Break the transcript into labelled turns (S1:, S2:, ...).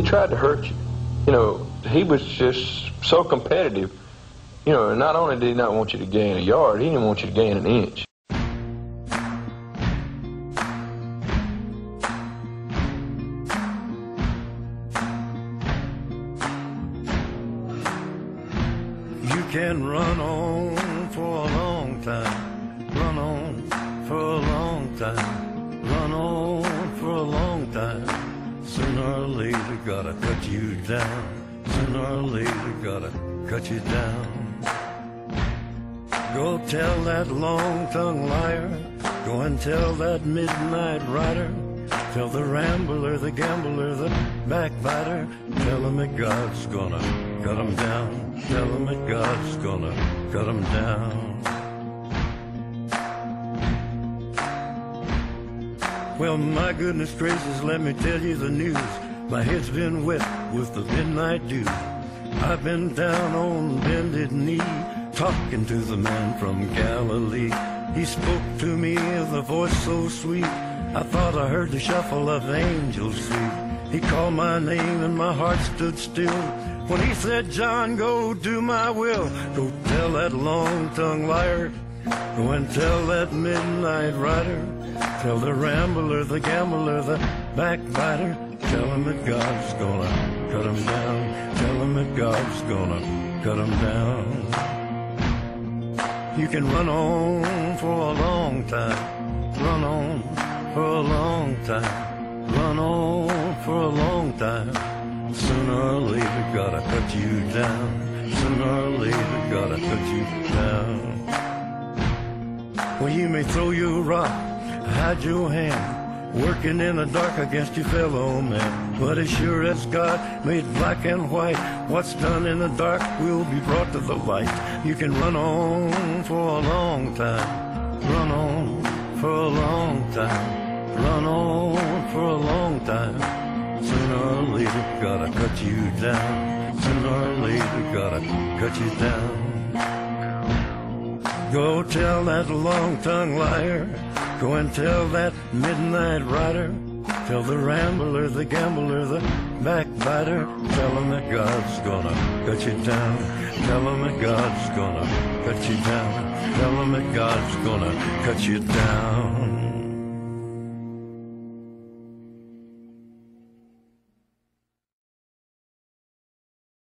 S1: he tried to hurt you. You know, he was just so competitive. You know, not only did he not want you to gain a yard, he didn't want you to gain an inch.
S2: You can run on for a long time, run on for a long time, run on for a long time. Sooner or later, gotta cut you down. Sooner or later, gotta cut you down. Go tell that long-tongued liar. Go and tell that midnight rider. Tell the rambler, the gambler, the backbiter. Tell him that God's gonna cut him down. Tell him that God's gonna cut him down. Well, my goodness gracious, let me tell you the news. My head's been wet with the midnight dew. I've been down on bended knee, talking to the man from Galilee. He spoke to me with a voice so sweet. I thought I heard the shuffle of angels sweet. He called my name and my heart stood still. When he said, John, go do my will. Go tell that long-tongued liar. Go and tell that midnight rider. Tell the rambler, the gambler, the backbiter. Tell him that God's gonna cut him down. Tell him that God's gonna cut him down. You can run on for a long time. Run on for a long time. Run on for a long time. Sooner or later, gotta cut you down. Sooner or later, gotta cut you down. Well, you may throw your rock, hide your hand, working in the dark against your fellow man. But as sure as God made black and white, what's done in the dark will be brought to the light. You can run on for a long time, run on for a long time, run on for a long time. Sooner or later, gotta cut you down. Sooner or later, gotta cut you down. Go tell that long-tongued liar. Go and tell that midnight rider. Tell the rambler, the gambler, the backbiter. Tell him that God's gonna cut you down. Tell him that God's gonna cut you down. Tell him that God's gonna cut you down.